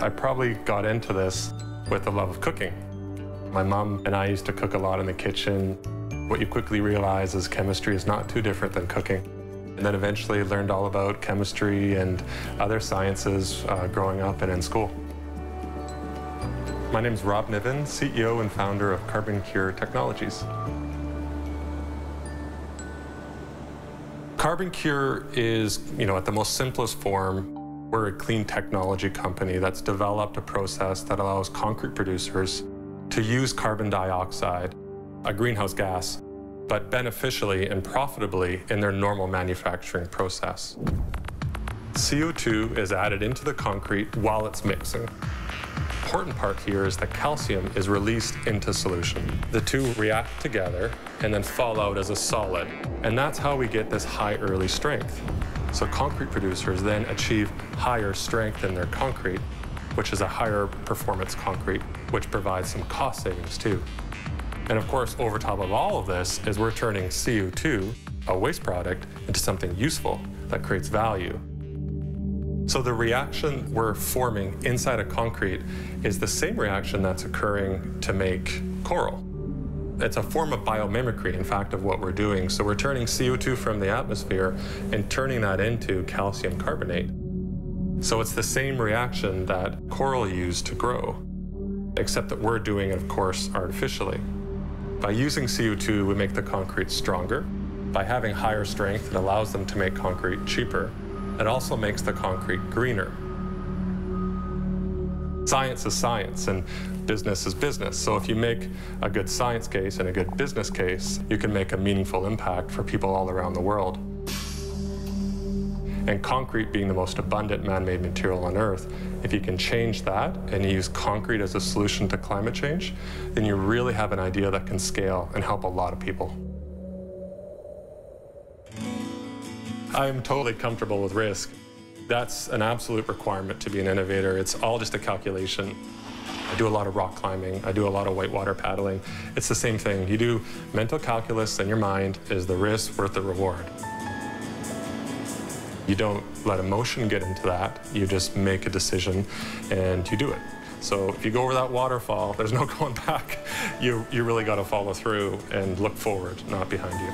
I probably got into this with the love of cooking. My mom and I used to cook a lot in the kitchen. What you quickly realize is chemistry is not too different than cooking. And then eventually learned all about chemistry and other sciences uh, growing up and in school. My name is Rob Niven, CEO and founder of CarbonCure Technologies. CarbonCure is, you know, at the most simplest form, we're a clean technology company that's developed a process that allows concrete producers to use carbon dioxide, a greenhouse gas, but beneficially and profitably in their normal manufacturing process. CO2 is added into the concrete while it's mixing important part here is that calcium is released into solution. The two react together and then fall out as a solid. And that's how we get this high early strength. So concrete producers then achieve higher strength in their concrete, which is a higher performance concrete, which provides some cost savings too. And of course, over top of all of this is we're turning CO2, a waste product, into something useful that creates value. So the reaction we're forming inside a concrete is the same reaction that's occurring to make coral. It's a form of biomimicry, in fact, of what we're doing. So we're turning CO2 from the atmosphere and turning that into calcium carbonate. So it's the same reaction that coral used to grow, except that we're doing it, of course, artificially. By using CO2, we make the concrete stronger. By having higher strength, it allows them to make concrete cheaper. It also makes the concrete greener. Science is science and business is business. So if you make a good science case and a good business case, you can make a meaningful impact for people all around the world. And concrete being the most abundant man-made material on Earth, if you can change that and use concrete as a solution to climate change, then you really have an idea that can scale and help a lot of people. I'm totally comfortable with risk. That's an absolute requirement to be an innovator. It's all just a calculation. I do a lot of rock climbing. I do a lot of whitewater paddling. It's the same thing. You do mental calculus in your mind. Is the risk worth the reward? You don't let emotion get into that. You just make a decision and you do it. So if you go over that waterfall, there's no going back. You, you really got to follow through and look forward, not behind you.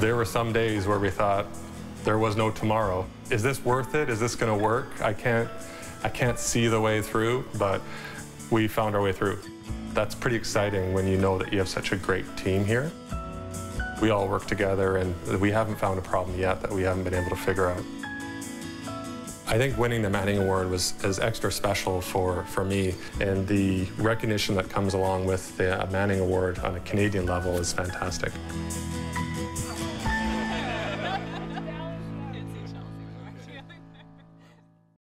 There were some days where we thought there was no tomorrow. Is this worth it? Is this going to work? I can't, I can't see the way through, but we found our way through. That's pretty exciting when you know that you have such a great team here. We all work together and we haven't found a problem yet that we haven't been able to figure out. I think winning the Manning Award was is extra special for, for me, and the recognition that comes along with the Manning Award on a Canadian level is fantastic.